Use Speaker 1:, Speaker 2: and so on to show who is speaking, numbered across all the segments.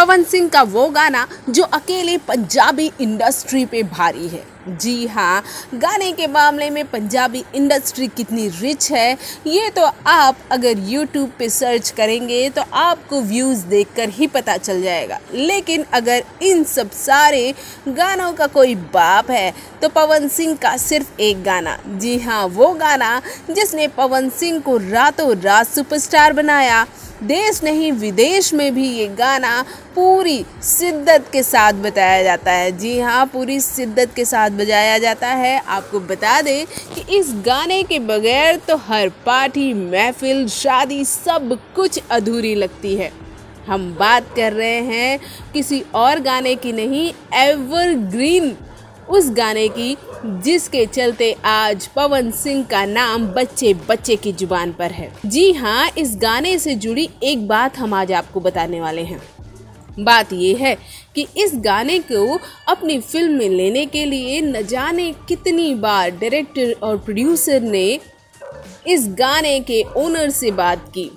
Speaker 1: पवन सिंह का वो गाना जो अकेले पंजाबी इंडस्ट्री पे भारी है। जी हाँ गाने के मामले में पंजाबी इंडस्ट्री कितनी रिच है, ये तो आप अगर यूट्यूब पे सर्च करेंगे तो आपको व्यूज़ देखकर ही पता चल जाएगा। लेकिन अगर इन सब सारे गानों का कोई बाप है तो पवन सिंह का सिर्फ़ एक गाना। जी हाँ वो गाना जिसने पवन सिंह को रातों रात सुपरस्टार बनाया। देश नहीं, विदेश में भी ये गाना पूरी शिद्दत के साथ बताया जाता है। जी हाँ पूरी शिद्दत के साथ बजाया जाता है। आपको बता दें कि इस गाने के बगैर तो हर पार्टी, महफिल, शादी सब कुछ अधूरी लगती है। हम बात कर रहे हैं किसी और गाने की नहीं, एवरग्रीन। उस गाने की जिसके चलते आज पवन सिंह का नाम बच्चे बच्चे की ज़ुबान पर है। जी हाँ इस गाने से जुड़ी एक बात हम आज आपको बताने वाले हैं। बात यह है कि इस गाने को अपनी फ़िल्म में लेने के लिए न जाने कितनी बार डायरेक्टर और प्रोड्यूसर ने इस गाने के ओनर से बात की।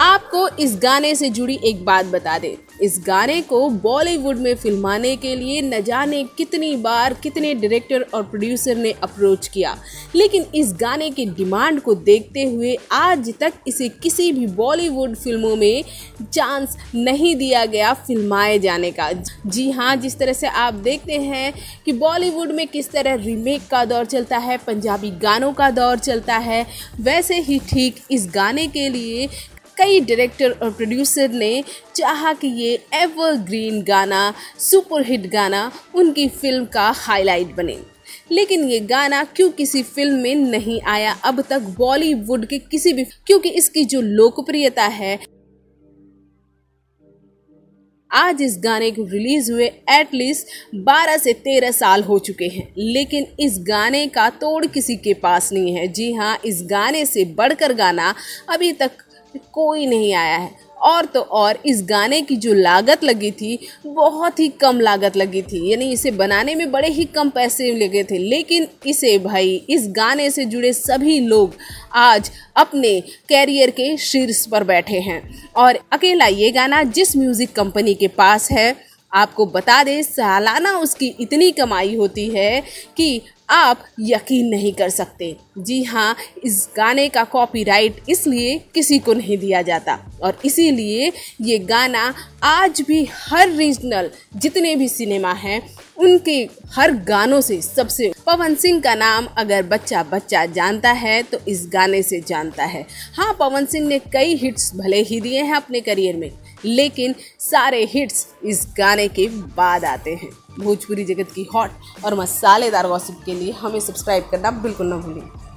Speaker 1: आपको इस गाने से जुड़ी एक बात बता दें। इस गाने को बॉलीवुड में फिल्माने के लिए न जाने कितनी बार कितने डायरेक्टर और प्रोड्यूसर ने अप्रोच किया। लेकिन इस गाने की डिमांड को देखते हुए आज तक इसे किसी भी बॉलीवुड फ़िल्मों में चांस नहीं दिया गया फिल्माए जाने का। जी हाँ जिस तरह से आप देखते हैं कि बॉलीवुड में किस तरह रीमेक का दौर चलता है, पंजाबी गानों का दौर चलता है, वैसे ही ठीक इस गाने के लिए कई डायरेक्टर और प्रोड्यूसर ने चाहा कि ये एवरग्रीन गाना सुपरहिट गाना उनकी फ़िल्म का हाईलाइट बने। लेकिन ये गाना क्यों किसी फ़िल्म में नहीं आया अब तक बॉलीवुड के किसी भी, क्योंकि इसकी जो लोकप्रियता है, आज इस गाने को रिलीज़ हुए एटलीस्ट 12 से 13 साल हो चुके हैं। लेकिन इस गाने का तोड़ किसी के पास नहीं है। जी हाँ इस गाने से बढ़कर गाना अभी तक कोई नहीं आया है। और तो और, इस गाने की जो लागत लगी थी, बहुत ही कम लागत लगी थी। यानी इसे बनाने में बड़े ही कम पैसे लगे थे। लेकिन इसे भाई, इस गाने से जुड़े सभी लोग आज अपने कैरियर के शीर्ष पर बैठे हैं। और अकेला ये गाना जिस म्यूज़िक कंपनी के पास है आपको बता दें, सालाना उसकी इतनी कमाई होती है कि आप यकीन नहीं कर सकते। जी हाँ इस गाने का कॉपीराइट इसलिए किसी को नहीं दिया जाता। और इसीलिए ये गाना आज भी हर रीजनल जितने भी सिनेमा हैं, उनके हर गानों से सबसे पवन सिंह का नाम अगर बच्चा बच्चा जानता है तो इस गाने से जानता है। हाँ पवन सिंह ने कई हिट्स भले ही दिए हैं अपने करियर में। लेकिन सारे हिट्स इस गाने के बाद आते हैं। भोजपुरी जगत की हॉट और मसालेदार गॉसिप के लिए हमें सब्सक्राइब करना बिल्कुल ना भूलें